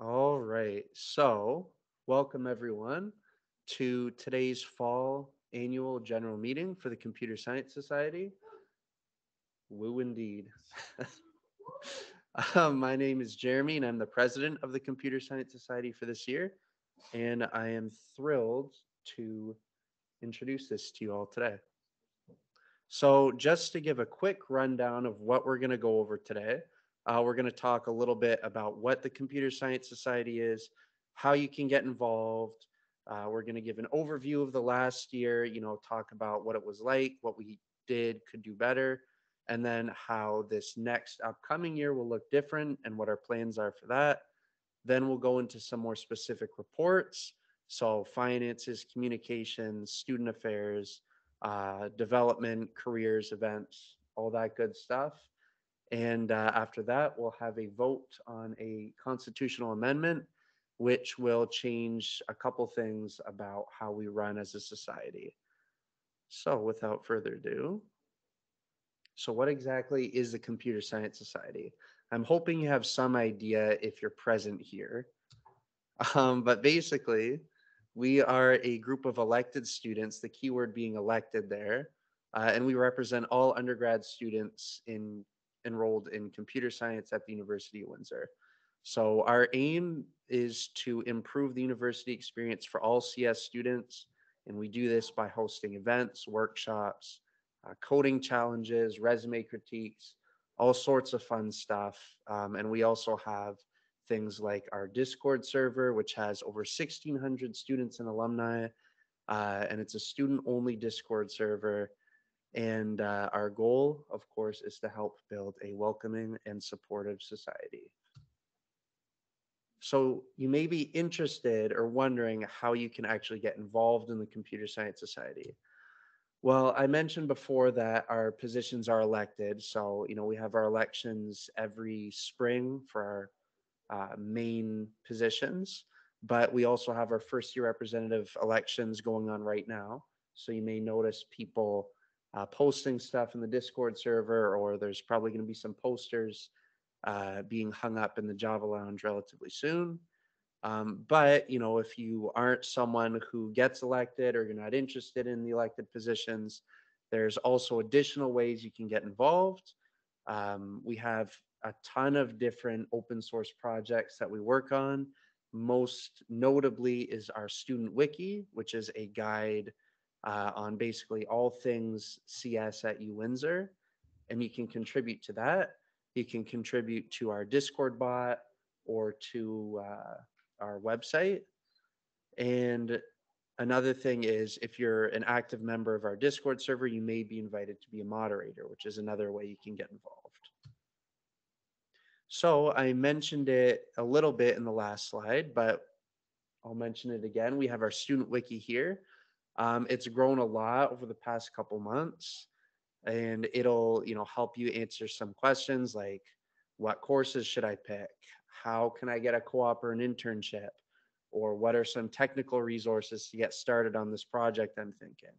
All right. So, welcome everyone to today's fall annual general meeting for the Computer Science Society. Woo indeed. um, my name is Jeremy, and I'm the president of the Computer Science Society for this year. And I am thrilled to introduce this to you all today. So, just to give a quick rundown of what we're going to go over today, uh, we're going to talk a little bit about what the Computer Science Society is, how you can get involved. Uh, we're going to give an overview of the last year, you know, talk about what it was like, what we did, could do better, and then how this next upcoming year will look different and what our plans are for that. Then we'll go into some more specific reports. So, finances, communications, student affairs, uh, development, careers, events, all that good stuff. And uh, after that, we'll have a vote on a constitutional amendment, which will change a couple things about how we run as a society. So, without further ado, so what exactly is the Computer Science Society? I'm hoping you have some idea if you're present here. Um, but basically, we are a group of elected students, the keyword being elected there, uh, and we represent all undergrad students in enrolled in computer science at the University of Windsor. So our aim is to improve the university experience for all CS students, and we do this by hosting events, workshops, uh, coding challenges, resume critiques, all sorts of fun stuff. Um, and we also have things like our Discord server, which has over 1,600 students and alumni, uh, and it's a student-only Discord server. And uh, our goal, of course, is to help build a welcoming and supportive society. So you may be interested or wondering how you can actually get involved in the Computer Science Society. Well, I mentioned before that our positions are elected. So, you know, we have our elections every spring for our uh, main positions, but we also have our first year representative elections going on right now. So you may notice people uh, posting stuff in the Discord server, or there's probably going to be some posters uh, being hung up in the Java Lounge relatively soon. Um, but you know, if you aren't someone who gets elected or you're not interested in the elected positions, there's also additional ways you can get involved. Um, we have a ton of different open source projects that we work on. Most notably is our student wiki, which is a guide uh, on basically all things CS at U Windsor, and you can contribute to that. You can contribute to our Discord bot or to uh, our website. And another thing is if you're an active member of our Discord server, you may be invited to be a moderator, which is another way you can get involved. So I mentioned it a little bit in the last slide, but I'll mention it again. We have our student wiki here. Um, it's grown a lot over the past couple months, and it'll you know help you answer some questions like what courses should I pick? How can I get a co-op or an internship? Or what are some technical resources to get started on this project I'm thinking,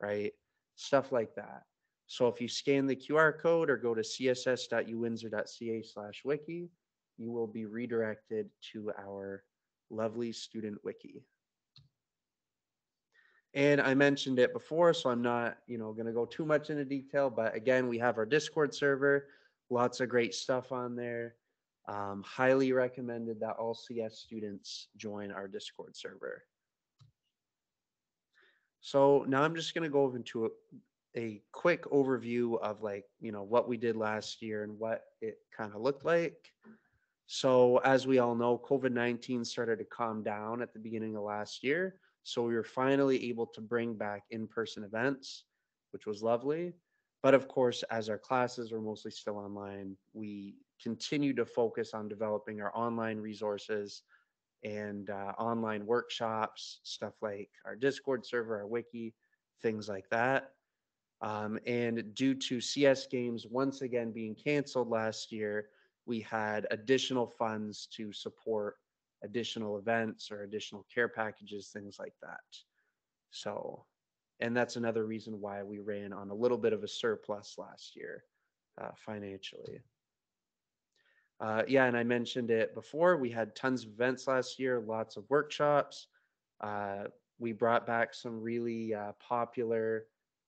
right? Stuff like that. So if you scan the QR code or go to css.uwindsor.ca slash wiki, you will be redirected to our lovely student wiki. And I mentioned it before, so I'm not, you know, going to go too much into detail. But again, we have our Discord server, lots of great stuff on there. Um, highly recommended that all CS students join our Discord server. So now I'm just going to go into a, a quick overview of like, you know, what we did last year and what it kind of looked like. So as we all know, COVID-19 started to calm down at the beginning of last year. So we were finally able to bring back in-person events, which was lovely. But of course, as our classes were mostly still online, we continue to focus on developing our online resources and uh, online workshops, stuff like our Discord server, our wiki, things like that. Um, and due to CS games once again being canceled last year, we had additional funds to support additional events or additional care packages, things like that. So, and that's another reason why we ran on a little bit of a surplus last year uh, financially. Uh, yeah, and I mentioned it before. We had tons of events last year, lots of workshops. Uh, we brought back some really uh, popular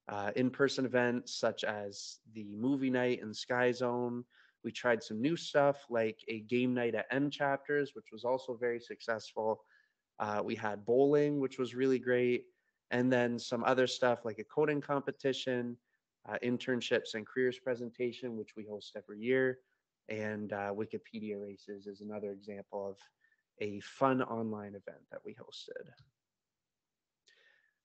uh, in-person events such as the movie night in Sky Zone. We tried some new stuff like a game night at M chapters, which was also very successful. Uh, we had bowling, which was really great, and then some other stuff like a coding competition, uh, internships and careers presentation, which we host every year, and uh, Wikipedia races is another example of a fun online event that we hosted.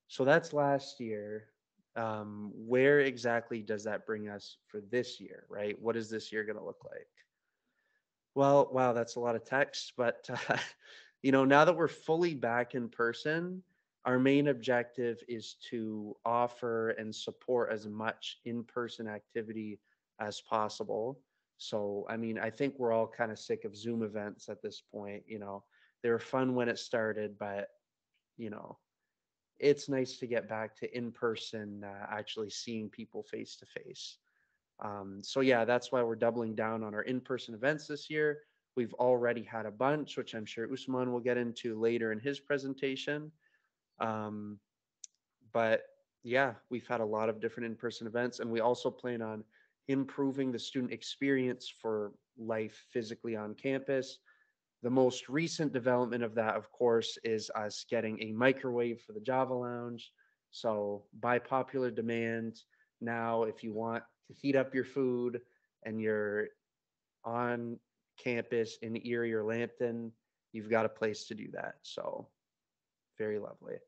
So that's last year. Um, where exactly does that bring us for this year, right? What is this year going to look like? Well, wow, that's a lot of text, but uh, you know, now that we're fully back in person, our main objective is to offer and support as much in-person activity as possible. So, I mean, I think we're all kind of sick of Zoom events at this point. You know, they were fun when it started, but you know, it's nice to get back to in person, uh, actually seeing people face to face. So yeah, that's why we're doubling down on our in person events this year. We've already had a bunch, which I'm sure Usman will get into later in his presentation. Um, but yeah, we've had a lot of different in person events, and we also plan on improving the student experience for life physically on campus the most recent development of that, of course, is us getting a microwave for the Java Lounge. So, by popular demand, now if you want to heat up your food and you're on campus in Erie or Lambton, you've got a place to do that. So, very lovely.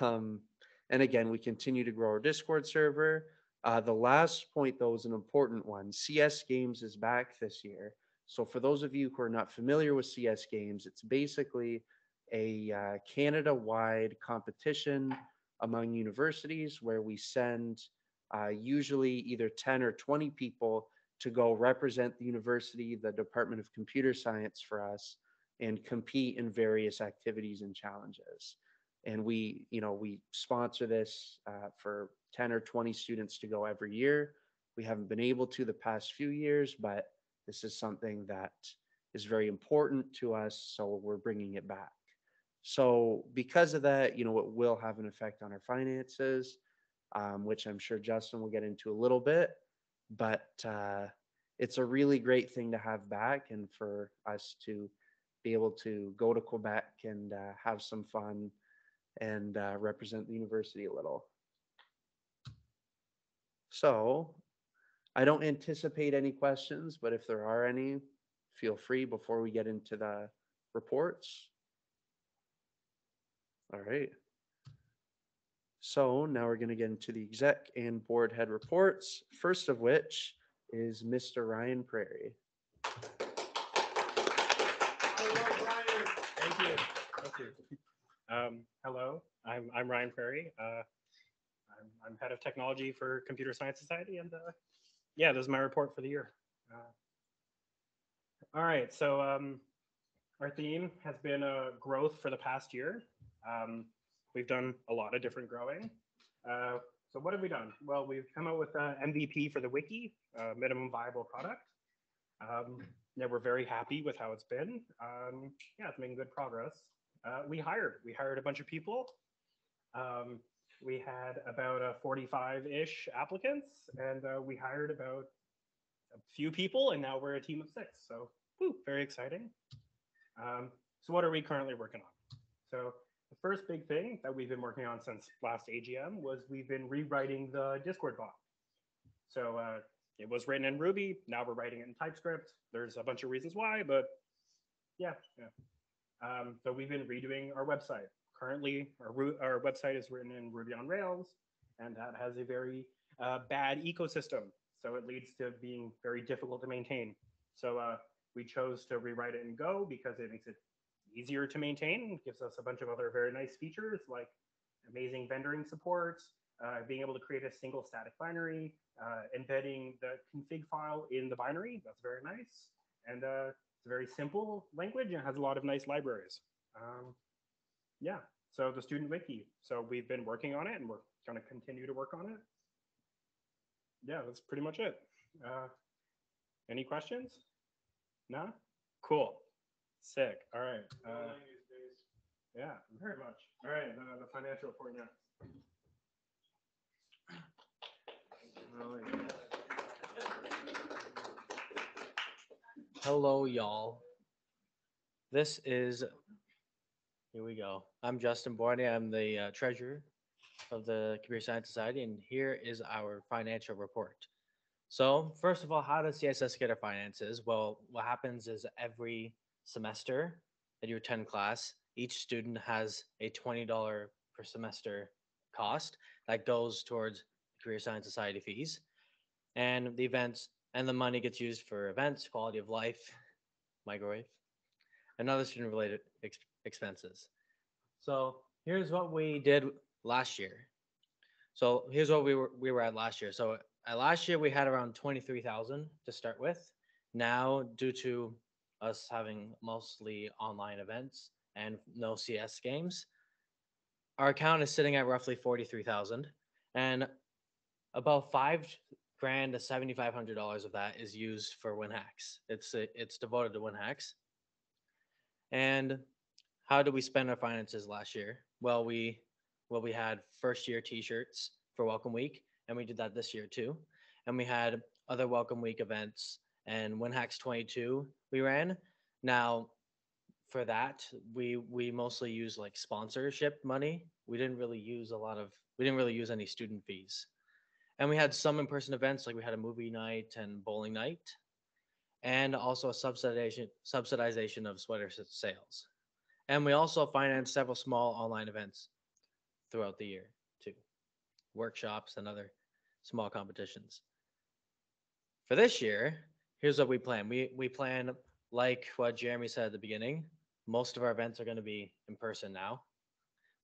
Um, and again, we continue to grow our Discord server. Uh, the last point, though, is an important one. CS Games is back this year. So for those of you who are not familiar with CS Games, it's basically a uh, Canada-wide competition among universities where we send uh, usually either 10 or 20 people to go represent the university, the Department of Computer Science for us, and compete in various activities and challenges. And we, you know, we sponsor this uh, for 10 or 20 students to go every year. We haven't been able to the past few years, but this is something that is very important to us, so we're bringing it back. So because of that, you know, it will have an effect on our finances, um, which I'm sure Justin will get into a little bit. But uh, it's a really great thing to have back, and for us to be able to go to Quebec and uh, have some fun and uh, represent the university a little. So I don't anticipate any questions, but if there are any, feel free before we get into the reports. All right. So now we're going to get into the exec and board head reports, first of which is Mr. Ryan Prairie. Thank you. Thank you. Um, hello, I'm, I'm Ryan Prairie. Uh, I'm, I'm head of technology for Computer Science Society and uh, yeah, this is my report for the year. Uh, all right, so um, our theme has been uh, growth for the past year. Um, we've done a lot of different growing. Uh, so what have we done? Well, we've come out with an MVP for the wiki, uh, minimum viable product. Um, yeah, we're very happy with how it's been. Um, yeah, it's making good progress. Uh, we hired, we hired a bunch of people. Um, we had about a 45-ish applicants and uh, we hired about a few people and now we're a team of six. So whew, very exciting. Um, so what are we currently working on? So the first big thing that we've been working on since last AGM was we've been rewriting the Discord bot. So uh, it was written in Ruby. Now we're writing it in TypeScript. There's a bunch of reasons why, but yeah. yeah. Um, so we've been redoing our website currently our, our website is written in Ruby on Rails, and that has a very uh, bad ecosystem. So it leads to being very difficult to maintain. So uh, we chose to rewrite it in Go because it makes it easier to maintain, gives us a bunch of other very nice features like amazing vendoring support, uh, being able to create a single static binary, uh, embedding the config file in the binary. That's very nice. And uh, it's a very simple language and has a lot of nice libraries. Um, yeah, so the student wiki. So we've been working on it and we're going to continue to work on it. Yeah, that's pretty much it. Uh, any questions? No? Cool. Sick. All right. Uh, yeah, very much. All right, the, the financial report next. Hello, y'all. This is, here we go. I'm Justin Borney. I'm the uh, treasurer of the Computer Science Society, and here is our financial report. So, first of all, how does CSS get our finances? Well, what happens is every semester that you attend class, each student has a $20 per semester cost that goes towards Career Science Society fees. And the events and the money gets used for events, quality of life, microwave, and other student related ex- expenses. So here's what we did last year. So here's what we were we were at last year. So at last year we had around 23,000 to start with. Now due to us having mostly online events and no CS games, our account is sitting at roughly 43,000 and about 5 grand to seventy five hundred dollars of that is used for WinHacks. It's uh, it's devoted to WinHacks. And how did we spend our finances last year? Well, we well we had first year T-shirts for Welcome Week, and we did that this year too. And we had other Welcome Week events and WinHacks 22 we ran. Now, for that, we we mostly use like sponsorship money. We didn't really use a lot of we didn't really use any student fees and we had some in-person events like we had a movie night and bowling night and also a subsidization subsidization of sweater sales and we also finance several small online events throughout the year too workshops and other small competitions for this year here's what we plan we we plan like what jeremy said at the beginning most of our events are going to be in person now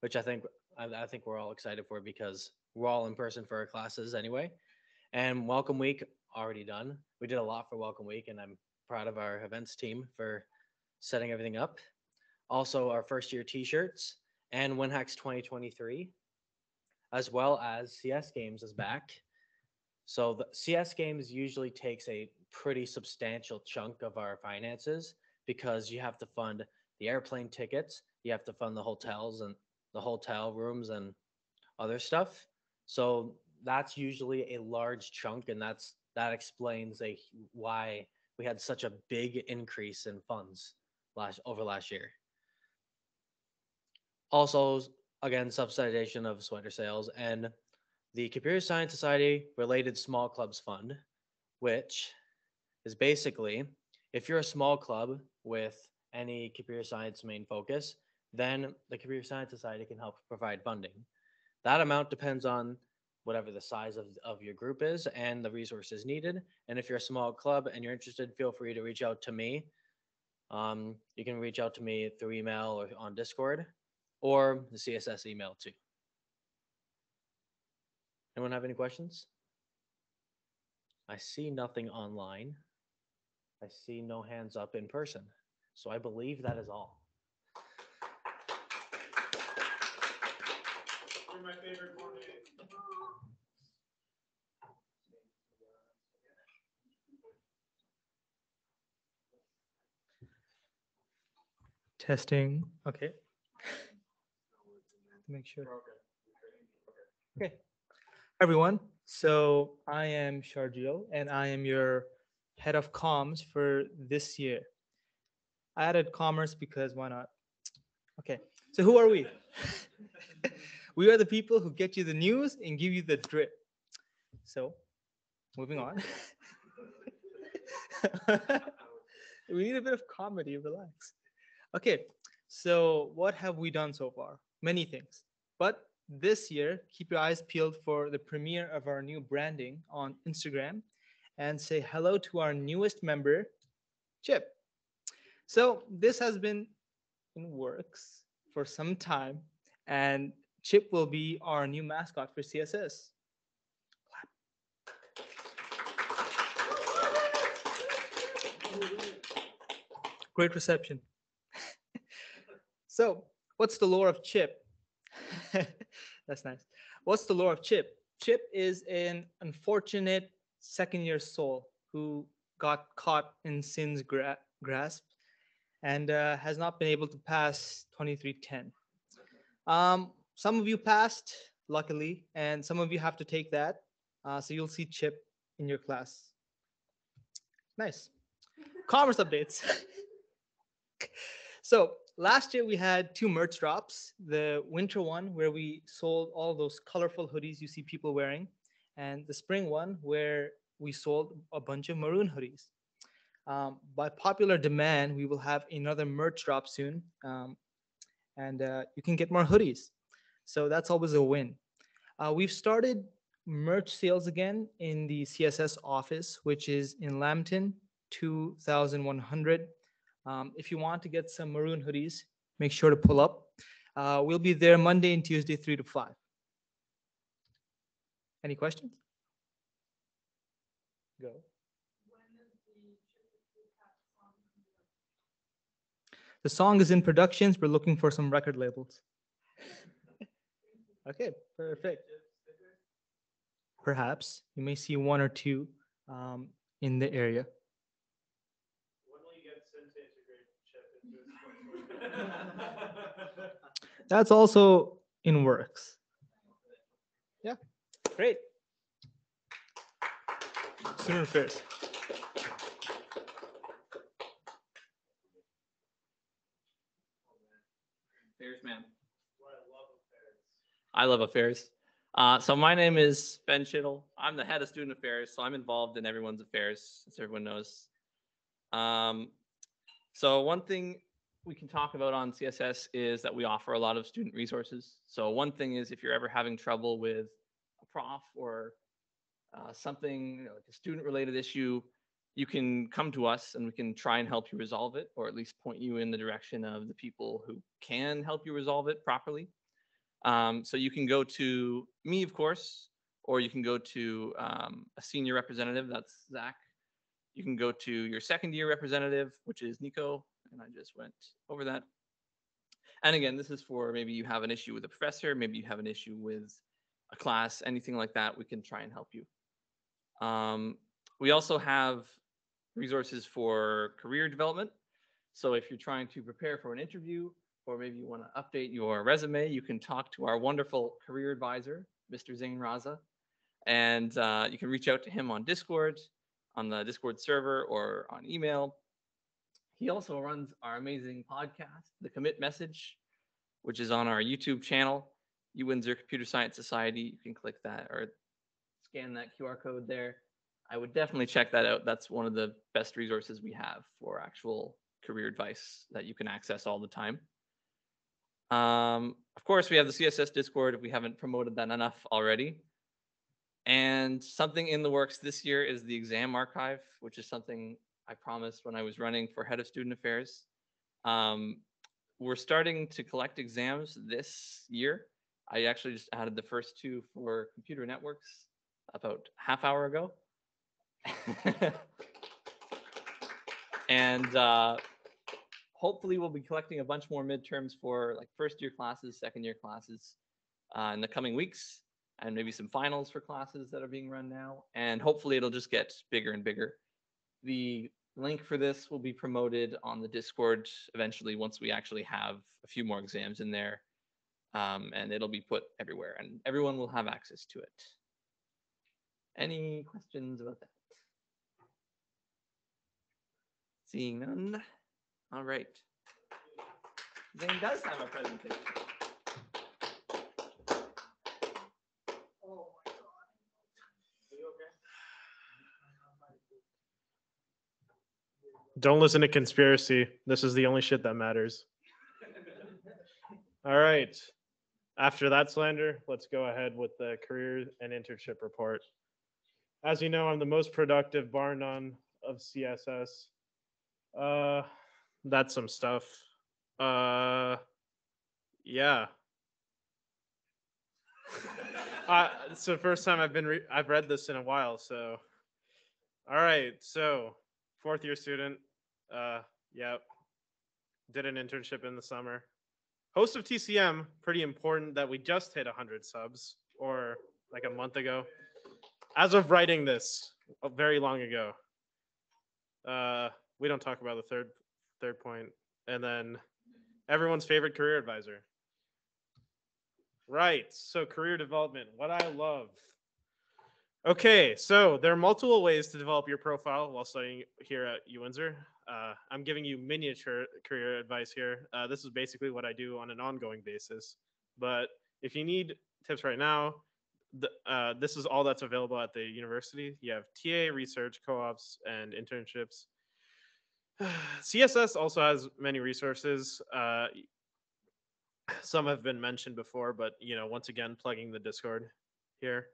which i think I, I think we're all excited for because we're all in person for our classes anyway. And Welcome Week already done. We did a lot for Welcome Week, and I'm proud of our events team for setting everything up. Also, our first year T-shirts and WinHacks 2023, as well as CS Games is back. So the CS Games usually takes a pretty substantial chunk of our finances because you have to fund the airplane tickets, you have to fund the hotels and the hotel rooms and other stuff. So that's usually a large chunk, and that's that explains a why we had such a big increase in funds last over last year. Also, again, subsidization of sweater sales and the Computer Science Society related small clubs fund, which is basically if you're a small club with any computer science main focus, then the Computer Science Society can help provide funding. That amount depends on whatever the size of, of your group is and the resources needed. And if you're a small club and you're interested, feel free to reach out to me. Um, you can reach out to me through email or on Discord or the CSS email too. Anyone have any questions? I see nothing online. I see no hands up in person. So I believe that is all. my favorite morning. Testing. Okay. Make sure. Okay. Everyone, so I am Shargio and I am your head of comms for this year. I added commerce because why not? Okay, so who are we? we are the people who get you the news and give you the drip. So, moving on. we need a bit of comedy, relax. Okay, so what have we done so far? Many things. But this year, keep your eyes peeled for the premiere of our new branding on Instagram and say hello to our newest member, Chip. So this has been in works for some time, and Chip will be our new mascot for CSS. Great reception. so, what's the lore of Chip? That's nice. What's the lore of Chip? Chip is an unfortunate second year soul who got caught in sin's gra- grasp and uh, has not been able to pass 2310. Um, some of you passed, luckily, and some of you have to take that. Uh, so you'll see Chip in your class. Nice. Commerce updates. so last year we had two merch drops. The winter one where we sold all those colorful hoodies you see people wearing, and the spring one where we sold a bunch of maroon hoodies. Um, by popular demand, we will have another merch drop soon, um, and uh, you can get more hoodies. So that's always a win. Uh, we've started merch sales again in the CSS office, which is in Lambton, 2100. Um, if you want to get some maroon hoodies, make sure to pull up. Uh, we'll be there Monday and Tuesday, 3 to 5. Any questions? Go. The song is in productions. We're looking for some record labels. okay, perfect. Perhaps you may see one or two um, in the area. That's also in works. Yeah, great. Student affairs. Affairs, man. I love affairs. Uh, so my name is Ben Chittle. I'm the head of student affairs, so I'm involved in everyone's affairs, as everyone knows. Um, so one thing we can talk about on CSS is that we offer a lot of student resources. So one thing is if you're ever having trouble with a prof or uh, something you know, like a student-related issue, you can come to us and we can try and help you resolve it, or at least point you in the direction of the people who can help you resolve it properly. Um, so you can go to me, of course, or you can go to um, a senior representative, that's Zach. You can go to your second year representative, which is Nico, and I just went over that. And again, this is for maybe you have an issue with a professor, maybe you have an issue with a class, anything like that, we can try and help you. Um, we also have resources for career development. So if you're trying to prepare for an interview, or maybe you want to update your resume, you can talk to our wonderful career advisor, Mr. Zane Raza. And uh, you can reach out to him on Discord, on the Discord server, or on email. He also runs our amazing podcast, The Commit Message, which is on our YouTube channel, U Windsor Computer Science Society. You can click that or scan that QR code there. I would definitely check that out. That's one of the best resources we have for actual career advice that you can access all the time. Um, of course, we have the CSS Discord if we haven't promoted that enough already. And something in the works this year is the exam archive, which is something I promised when I was running for head of student affairs. Um, we're starting to collect exams this year. I actually just added the first two for computer networks about half hour ago. and uh, hopefully we'll be collecting a bunch more midterms for like first year classes, second year classes uh, in the coming weeks, and maybe some finals for classes that are being run now. And hopefully it'll just get bigger and bigger. The link for this will be promoted on the Discord eventually once we actually have a few more exams in there. Um, and it'll be put everywhere and everyone will have access to it. Any questions about that? Seeing none. All right. Zane does have a presentation. Don't listen to conspiracy. This is the only shit that matters. All right. After that slander, let's go ahead with the career and internship report. As you know, I'm the most productive bar none of CSS. Uh, that's some stuff. Uh, yeah. uh, it's the first time I've been re- I've read this in a while. So, all right. So, fourth year student. Uh, yep. Did an internship in the summer. Host of TCM. Pretty important that we just hit 100 subs, or like a month ago. As of writing this, uh, very long ago. Uh, we don't talk about the third third point, and then everyone's favorite career advisor. Right. So career development, what I love. Okay, so there are multiple ways to develop your profile while studying here at U Windsor. Uh, I'm giving you miniature career advice here. Uh, this is basically what I do on an ongoing basis. But if you need tips right now, the, uh, this is all that's available at the university. You have TA, research, co-ops, and internships. CSS also has many resources. Uh, some have been mentioned before, but you know, once again, plugging the Discord here.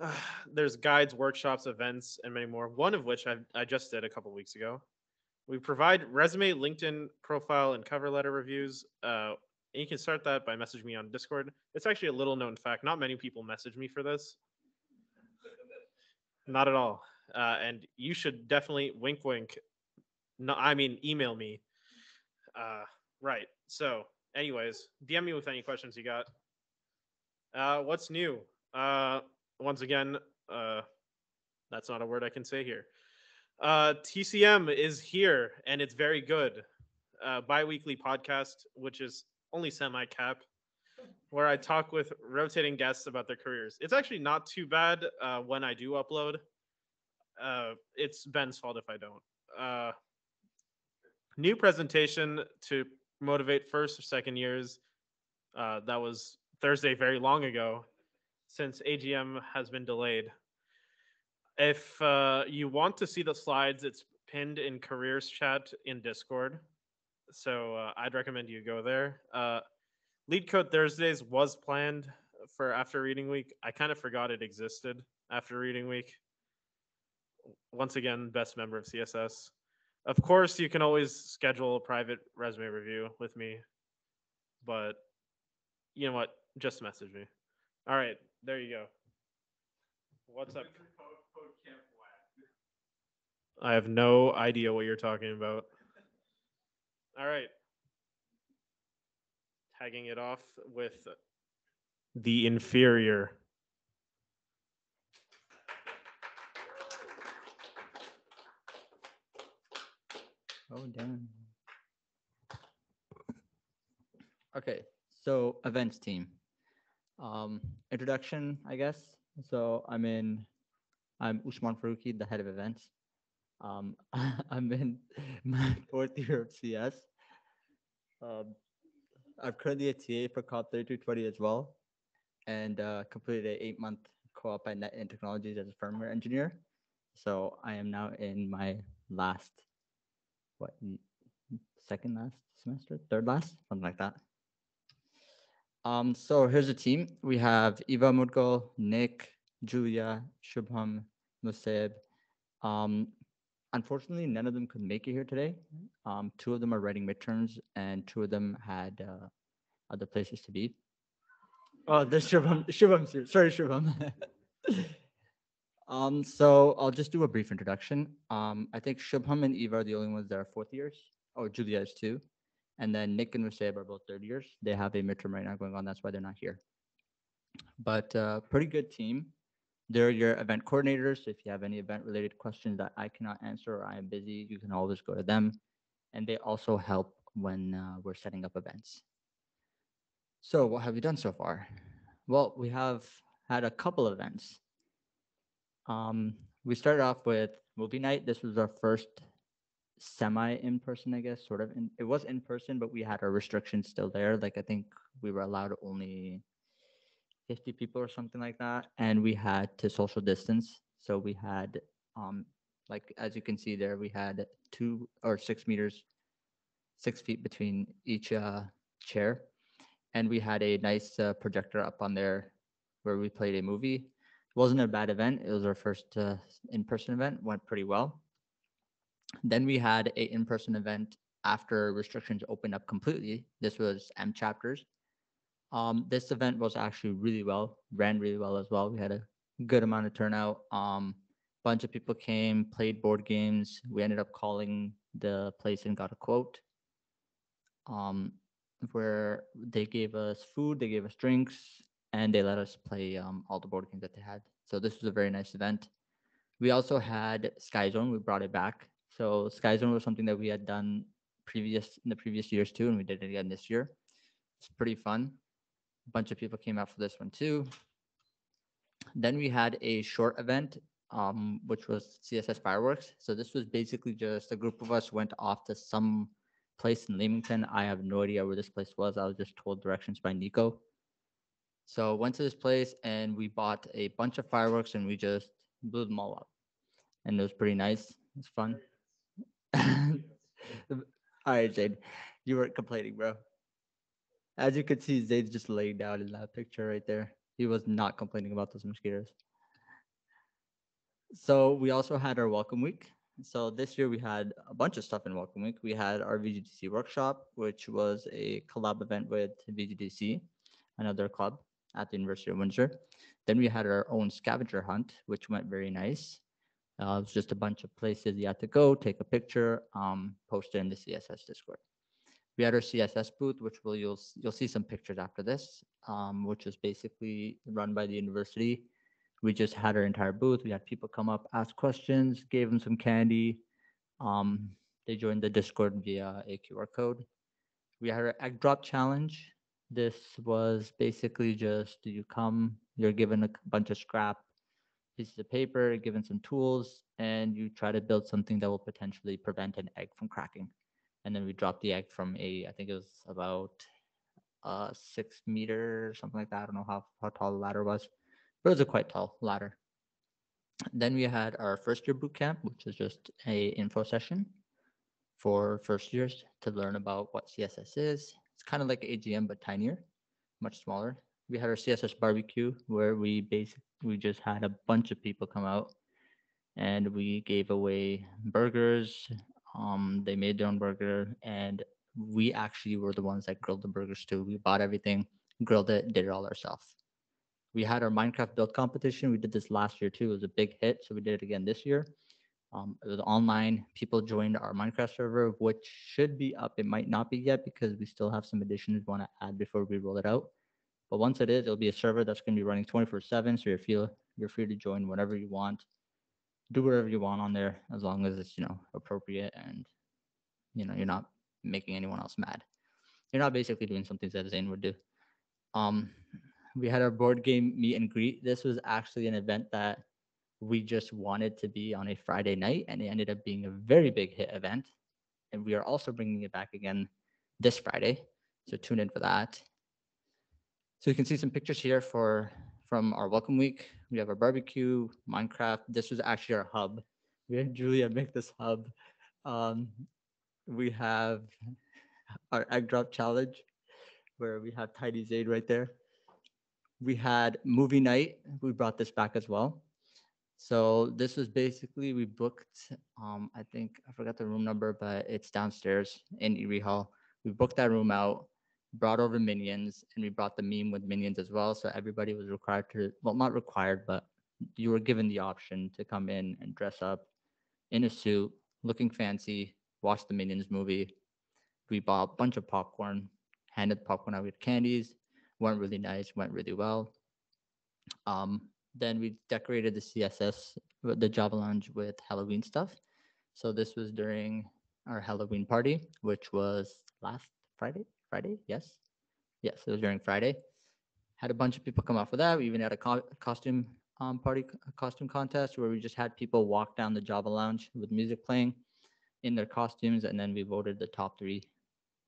there's guides, workshops, events, and many more. One of which I, I just did a couple weeks ago. We provide resume, LinkedIn profile, and cover letter reviews. Uh, and you can start that by messaging me on Discord. It's actually a little known fact. Not many people message me for this. Not at all. Uh, and you should definitely wink, wink. No, I mean email me. Uh, right. So, anyways, DM me with any questions you got. Uh, what's new? Once again, uh, that's not a word I can say here. Uh, TCM is here and it's very good. Uh, bi-weekly podcast, which is only semi-cap, where I talk with rotating guests about their careers. It's actually not too bad uh, when I do upload. Uh, it's Ben's fault if I don't. Uh, new presentation to motivate first or second years. Uh, that was Thursday, very long ago, since AGM has been delayed. If uh, you want to see the slides, it's pinned in careers chat in Discord. So uh, I'd recommend you go there. Uh, LeetCode Thursdays was planned for after reading week. I kind of forgot it existed after reading week. Once again, best member of CSS. Of course, you can always schedule a private resume review with me, but you know what? Just message me. All right, there you go. What's up? I have no idea what you're talking about. All right. Tagging it off with the inferior. Oh, damn. Okay, so events team. Um, introduction, I guess. So I'm in, I'm Usman Faruqi, the head of events. Um, I'm in my fourth year of CS. Um, I'm currently a TA for COP 3220 as well, and uh, completed an eight-month co-op at NetIn Technologies as a firmware engineer. So I am now in my last, what, second last semester, third last, something like that. Um, so here's the team. We have Eva Mudgal, Nick, Julia, Shubham, Musab. Um, unfortunately, none of them could make it here today. Um, two of them are writing midterms, and two of them had uh, other places to be. Oh, there's Shubham. Shubham's here. Sorry, Shubham. um, so I'll just do a brief introduction. Um, I think Shubham and Eva are the only ones that are fourth years. Oh, Julia is too. And then Nick and Musab are both third years. They have a midterm right now going on. That's why they're not here. But uh, pretty good team. They're your event coordinators. If you have any event related questions that I cannot answer or I am busy, you can always go to them. And they also help when uh, we're setting up events. So what have we done so far? Well, we have had a couple events. Um, we started off with movie night. This was our first semi in person, I guess, sort of. In, it was in person, but we had our restrictions still there. Like I think we were allowed only 50 people or something like that, and we had to social distance. So we had, um, like as you can see there, we had two or six meters, six feet between each uh, chair, and we had a nice uh, projector up on there where we played a movie. It wasn't a bad event. It was our first uh, in-person event. Went pretty well. Then we had a in-person event after restrictions opened up completely. This was M chapters. Um, this event was actually really well, ran really well as well. We had a good amount of turnout. Um, bunch of people came, played board games. We ended up calling the place and got a quote. Um, where they gave us food, they gave us drinks, and they let us play um, all the board games that they had. So this was a very nice event. We also had Sky Zone. We brought it back. So Sky Zone was something that we had done previous in the previous years too, and we did it again this year. It's pretty fun. A bunch of people came out for this one too. Then we had a short event, um, which was CSS fireworks. So this was basically just a group of us went off to some place in Leamington. I have no idea where this place was. I was just told directions by Nico. So went to this place and we bought a bunch of fireworks and we just blew them all up. And it was pretty nice. It's fun. all right, Jade, you weren't complaining, bro. As you can see, Zayd's just laying down in that picture right there. He was not complaining about those mosquitoes. So we also had our welcome week. So this year we had a bunch of stuff in welcome week. We had our VGDC workshop, which was a collab event with VGDC, another club at the University of Windsor. Then we had our own scavenger hunt, which went very nice. Uh, it was just a bunch of places you had to go, take a picture, um, post it in the CSS Discord. We had our CSS booth, which will you'll you'll see some pictures after this, um, which was basically run by the university. We just had our entire booth. We had people come up, ask questions, gave them some candy. Um, they joined the Discord via a QR code. We had our egg drop challenge. This was basically just you come, you're given a bunch of scrap pieces of paper, given some tools, and you try to build something that will potentially prevent an egg from cracking. And then we dropped the egg from a, I think it was about uh six meter something like that. I don't know how, how tall the ladder was, but it was a quite tall ladder. Then we had our first year boot camp, which is just a info session for first years to learn about what CSS is. It's kind of like AGM but tinier, much smaller. We had our CSS barbecue where we basically we just had a bunch of people come out and we gave away burgers. Um, they made their own burger and we actually were the ones that grilled the burgers too. We bought everything, grilled it, did it all ourselves. We had our Minecraft build competition. We did this last year too. It was a big hit, so we did it again this year. Um, it was online. People joined our Minecraft server, which should be up. It might not be yet because we still have some additions we want to add before we roll it out. But once it is, it'll be a server that's going to be running 24/7. So you're feel you're free to join whenever you want, do whatever you want on there, as long as it's you know appropriate and you know you're not making anyone else mad. You're not basically doing something that Zane would do. Um, we had our board game meet and greet. This was actually an event that we just wanted to be on a Friday night, and it ended up being a very big hit event. And we are also bringing it back again this Friday, so tune in for that. So you can see some pictures here for from our welcome week. We have our barbecue, Minecraft. This was actually our hub. We had Julia make this hub. Um, we have our egg drop challenge, where we have Tidy Zaid right there. We had movie night. We brought this back as well. So this was basically we booked. Um, I think I forgot the room number, but it's downstairs in Erie Hall. We booked that room out, brought over minions, and we brought the meme with minions as well. So everybody was required to, well, not required, but you were given the option to come in and dress up in a suit, looking fancy, watch the minions movie. We bought a bunch of popcorn, handed popcorn out with candies. Went really nice, went really well. Um, then we decorated the CSS, with the Java Lounge with Halloween stuff. So this was during our Halloween party, which was last Friday. Friday, yes, yes, it was during Friday. Had a bunch of people come out for that. We even had a co- costume um, party, costume contest where we just had people walk down the Java Lounge with music playing in their costumes, and then we voted the top three,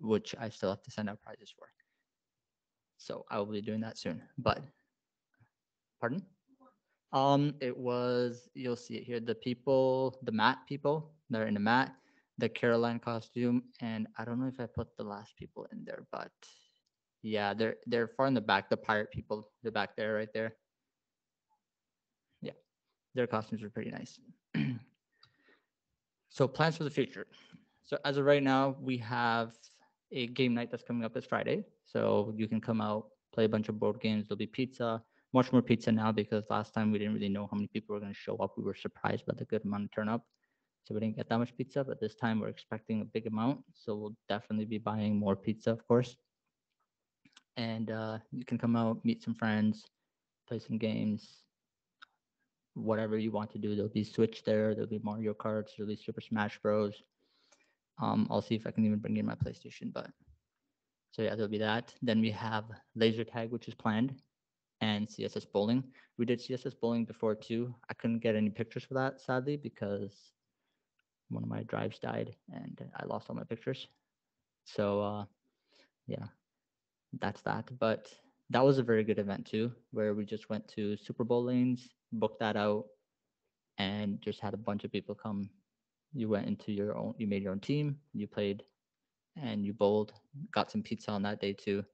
which I still have to send out prizes for. So I will be doing that soon. But, pardon? Um, it was you'll see it here. The people, the mat people, they're in the mat, the Coraline costume, and I don't know if I put the last people in there, but yeah, they're they're far in the back. The pirate people, they're back there, right there. Yeah, their costumes were pretty nice. so plans for the future. So as of right now, we have a game night that's coming up this Friday. So you can come out, play a bunch of board games. There'll be pizza, much more pizza now because last time we didn't really know how many people were going to show up. We were surprised by the good amount of turn up. So we didn't get that much pizza, but this time we're expecting a big amount. So we'll definitely be buying more pizza, of course. And uh, you can come out, meet some friends, play some games, whatever you want to do. There'll be Switch there. There'll be Mario Karts. There'll be Super Smash Bros. Um, I'll see if I can even bring in my PlayStation, but so yeah, there'll be that. Then we have laser tag, which is planned, and CSS bowling. We did CSS bowling before too. I couldn't get any pictures for that sadly because one of my drives died and I lost all my pictures. So uh, yeah, that's that. But that was a very good event too, where we just went to Super Bowl lanes, booked that out, and just had a bunch of people come. You went into your own, you made your own team, you played, and you bowled. Got some pizza on that day too.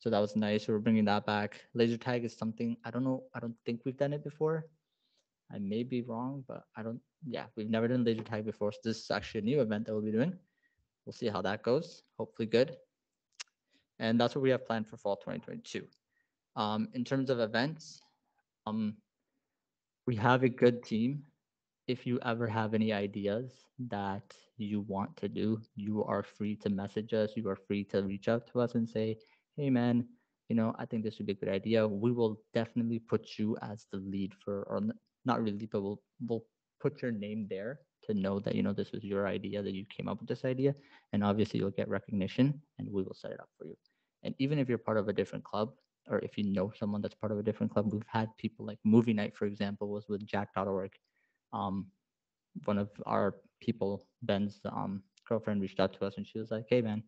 So that was nice. We're bringing that back. Laser tag is something I don't know. I don't think we've done it before. I may be wrong, but I don't. Yeah, we've never done laser tag before. So this is actually a new event that we'll be doing. We'll see how that goes. Hopefully good. And that's what we have planned for fall 2022. Um, in terms of events, um, we have a good team. If you ever have any ideas that you want to do, you are free to message us. You are free to reach out to us and say, hey, man, you know, I think this would be a good idea. We will definitely put you as the lead for, or not really, but we'll, we'll put your name there to know that, you know, this was your idea, that you came up with this idea. And obviously you'll get recognition and we will set it up for you. And even if you're part of a different club, or if you know someone that's part of a different club, we've had people like movie night, for example, was with jack.org. Um, one of our people, Ben's um, girlfriend, reached out to us and she was like, hey, man,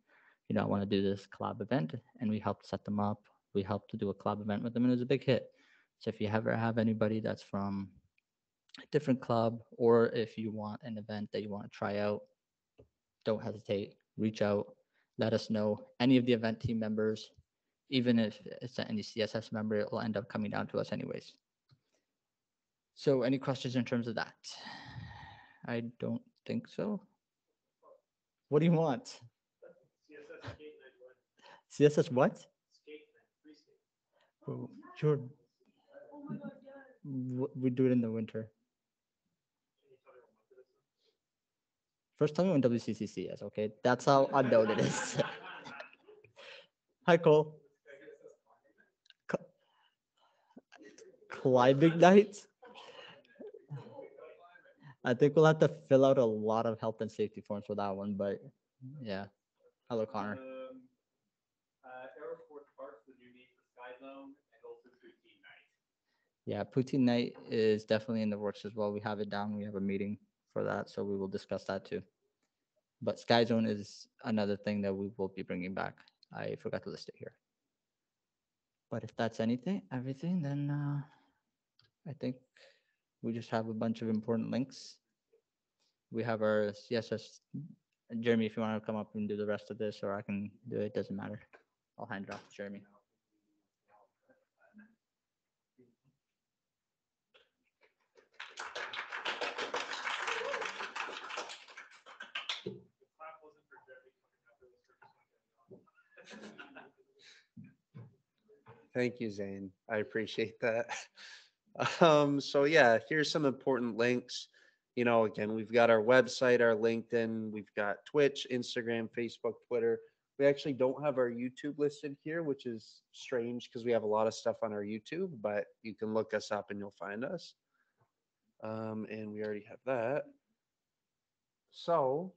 you know, I want to do this collab event. And we helped set them up. We helped to do a collab event with them, and it was a big hit. So if you ever have anybody that's from different club, or if you want an event that you want to try out, don't hesitate. Reach out. Let us know. Any of the event team members, even if it's any CSS member, it will end up coming down to us anyways. So any questions in terms of that? I don't think so. What do you want? CSS what? Sure. We do it in the winter. First time when WCCC is, okay? That's how unknown it is. Hi, Cole. C- Climbing night? I think we'll have to fill out a lot of health and safety forms for that one, but yeah. Hello, Connor. Um, uh, Aerosport Park's the new name for Sky Zone and also Poutine Night. Yeah, poutine night is definitely in the works as well. We have it down. We have a meeting for that, so we will discuss that too. But Sky Zone is another thing that we will be bringing back. I forgot to list it here. But if that's anything, everything, then uh, I think we just have a bunch of important links. We have our CSS. Jeremy, if you want to come up and do the rest of this, or I can do it, doesn't matter. I'll hand it off to Jeremy. Thank you, Zane. I appreciate that. Um, so yeah, here's some important links. You know, again, we've got our website, our LinkedIn, we've got Twitch, Instagram, Facebook, Twitter. We actually don't have our YouTube listed here, which is strange because we have a lot of stuff on our YouTube, but you can look us up and you'll find us. Um, and we already have that. So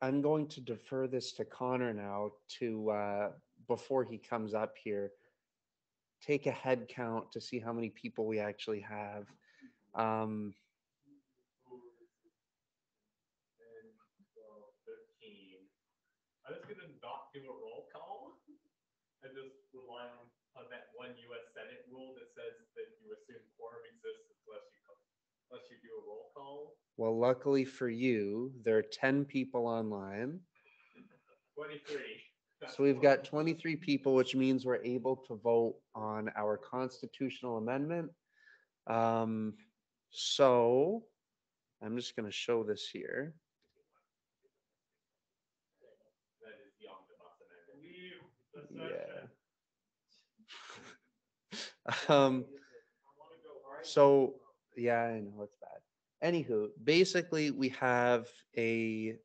I'm going to defer this to Connor now to, uh, before he comes up here, take a head count to see how many people we actually have. Um, And twelve, thirteen. I'm just gonna not do a roll call and just rely on, on that one US Senate rule that says that you assume quorum exists unless you, unless you do a roll call. well, luckily for you, there are 10 people online. Twenty-three. That's So we've got 23 people, which means we're able to vote on our constitutional amendment. Um, so I'm just going to show this here. That is the omnibus amendment. Yeah. Um, so, yeah, I know it's bad. Anywho, basically, we have a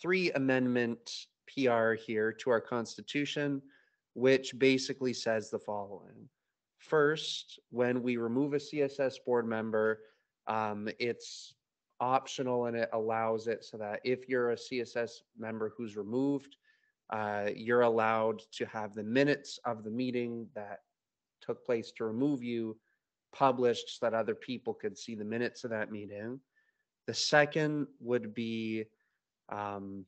three amendment PR here to our constitution, which basically says the following. First, when we remove a CSS board member, um, it's optional and it allows it so that if you're a CSS member who's removed, uh, you're allowed to have the minutes of the meeting that took place to remove you published so that other people could see the minutes of that meeting. The second would be um,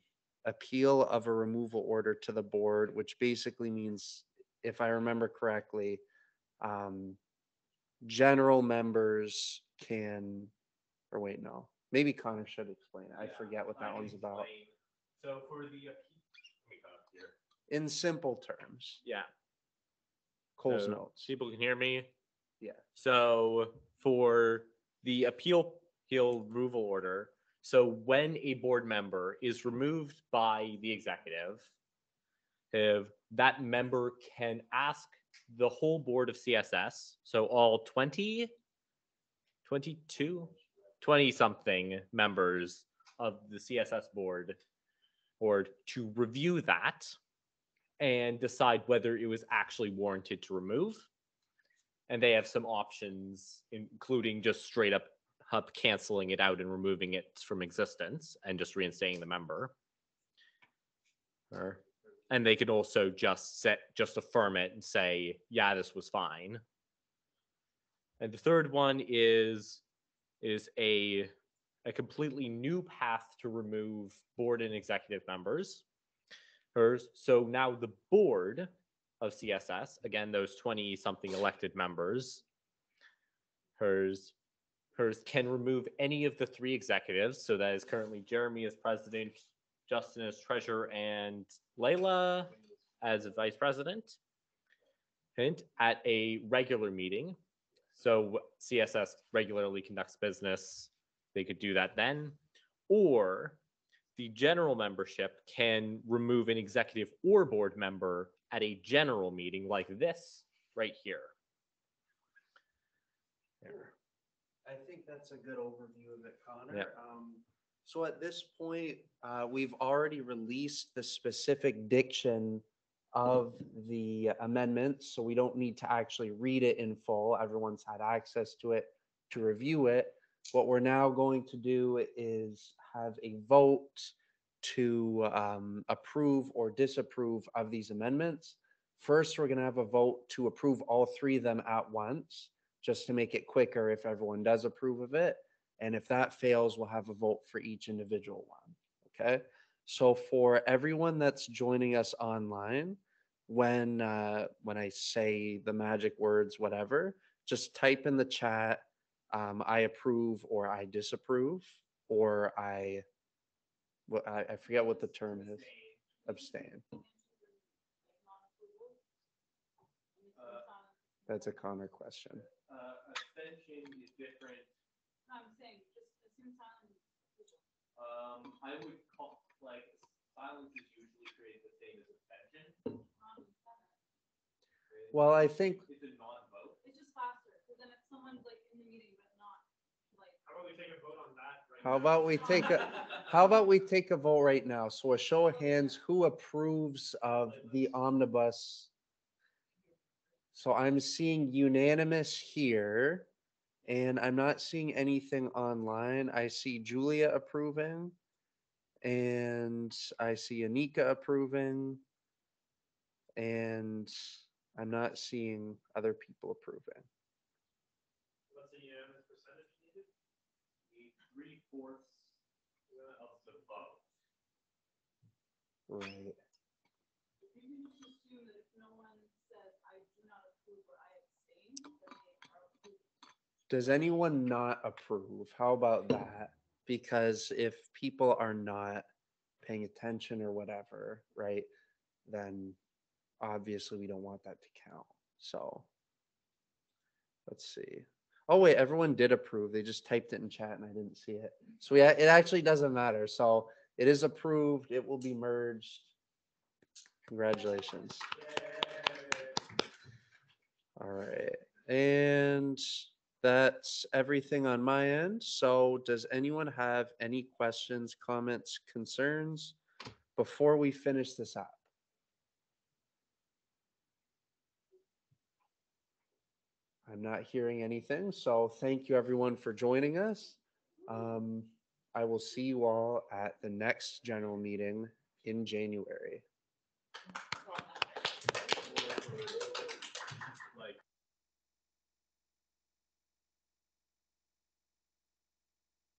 appeal of a removal order to the board, which basically means, if I remember correctly, um, general members can, or wait, no, maybe Connor should explain it. I Yeah, forget what I that can one's about. explain. So for the, appe- let me cut up here. In simple terms, Yeah. Cole's so notes. People can hear me. Yeah. So for the appeal, appeal removal order, so when a board member is removed by the executive, if that member can ask the whole board of CSS, so all 20, 22, 20 something members of the CSS board, or to review that and decide whether it was actually warranted to remove. And they have some options, including just straight up up canceling it out and removing it from existence and just reinstating the member. Or, and they could also just set, just affirm it and say, yeah, this was fine. And the third one is, is a, a completely new path to remove board and executive members. Hers, so now the board of CSS, again, those 20 something elected members, hers, hers can remove any of the three executives. So that is currently Jeremy as president, Justin as treasurer, and Layla as vice president. Hint at a regular meeting. So CSS regularly conducts business. They could do that then. Or the general membership can remove an executive or board member at a general meeting like this right here. There. I think that's a good overview of it, Connor. Yeah. Um, so at this point, uh, we've already released the specific diction of the amendments, so we don't need to actually read it in full. Everyone's had access to it to review it. What we're now going to do is have a vote to um, approve or disapprove of these amendments. First, we're going to have a vote to approve all three of them at once just to make it quicker if everyone does approve of it. And if that fails, we'll have a vote for each individual one. Okay. So for everyone that's joining us online, when uh, when I say the magic words, whatever, just type in the chat. Um, I approve or I disapprove or I, what I, I forget what the term is. Abstain. That's a Connor question. Uh, abstention is different. I'm saying, just assume silence. Um, I would call, like, silence is usually created the same as abstention. Well, I think It's a non-vote. It's just faster, because then if someone's like in the meeting but not, like. How about we take a vote on that? right How now? about we take a, how about we take a vote right now? So a show of hands, who approves of the omnibus? So I'm seeing unanimous here and I'm not seeing anything online. I see Julia approving. And I see Anika approving. And I'm not seeing other people approving. What's the unanimous percentage needed? Need three fourths uh, of the vote. Right. Maybe we should assume that if no one says, I do not approve or I abstain, then they are approved. Does anyone not approve? How about that? Because if people are not paying attention or whatever, right, then obviously we don't want that to count. So let's see. Oh wait, everyone did approve. They just typed it in chat and I didn't see it. So yeah, it actually doesn't matter. So it is approved. It will be merged. Congratulations. All right. And that's everything on my end. So does anyone have any questions, comments, concerns before we finish this up? I'm not hearing anything. So thank you everyone for joining us. Um, I will see you all at the next general meeting in January.